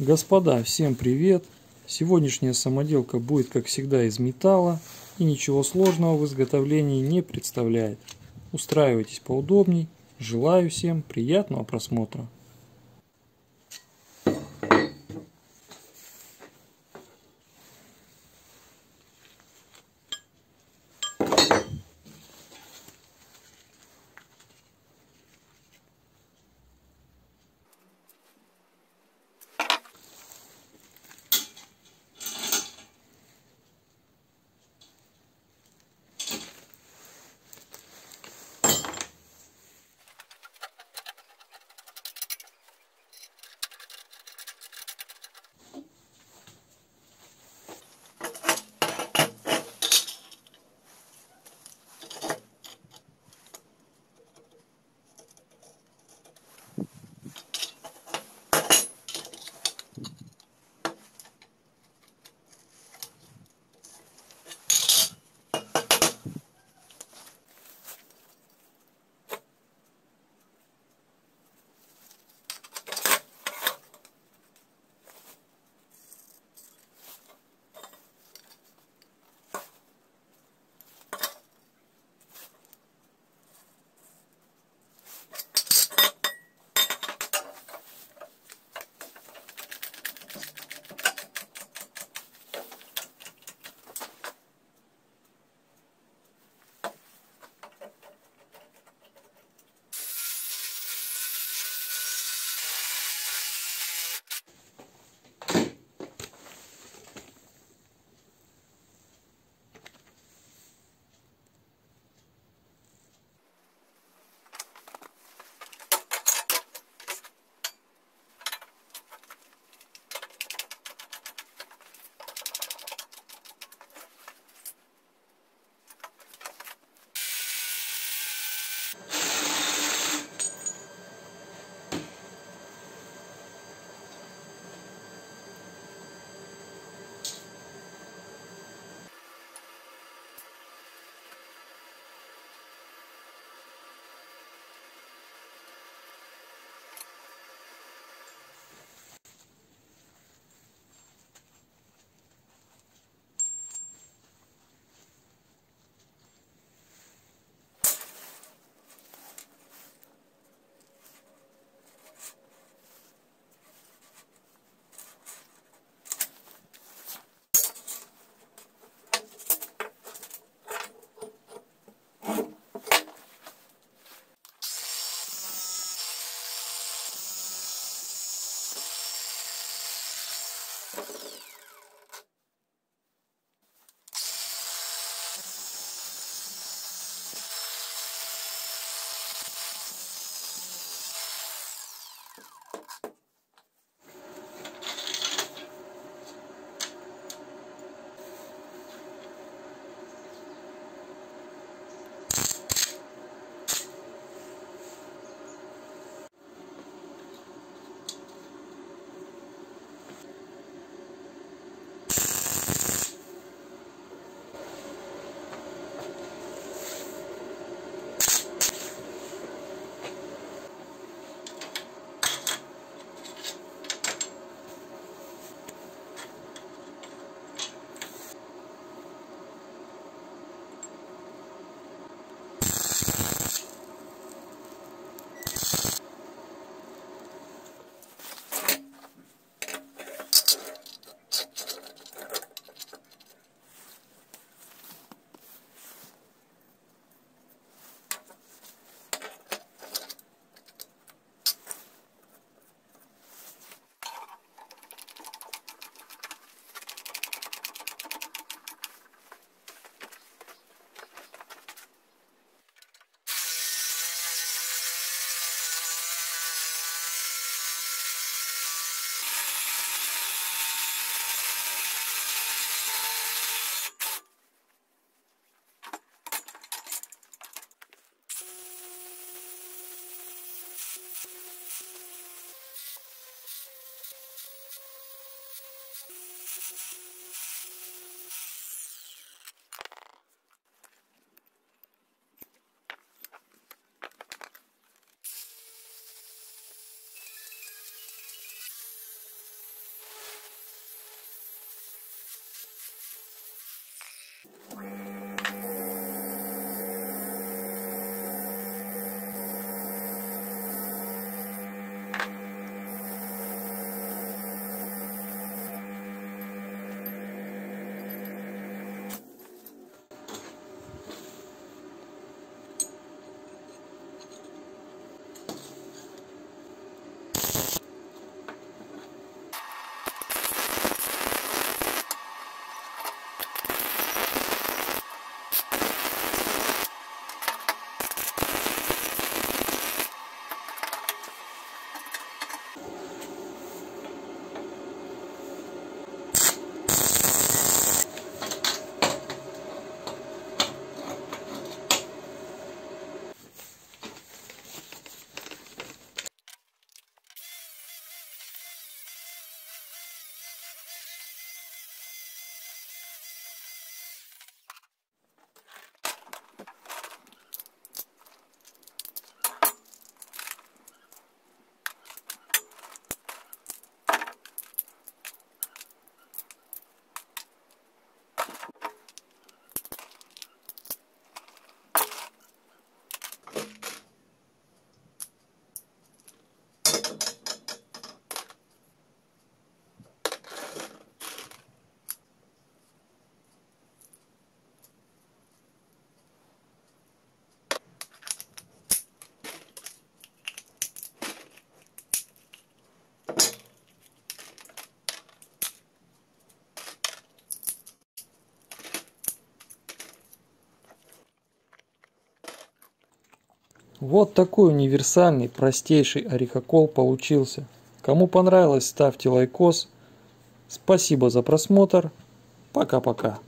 Господа, всем привет! Сегодняшняя самоделка будет, как всегда, из металла и ничего сложного в изготовлении не представляет. Устраивайтесь поудобней. Желаю всем приятного просмотра. Вот такой универсальный, простейший орехокол получился. Кому понравилось, ставьте лайкос. Спасибо за просмотр. Пока-пока.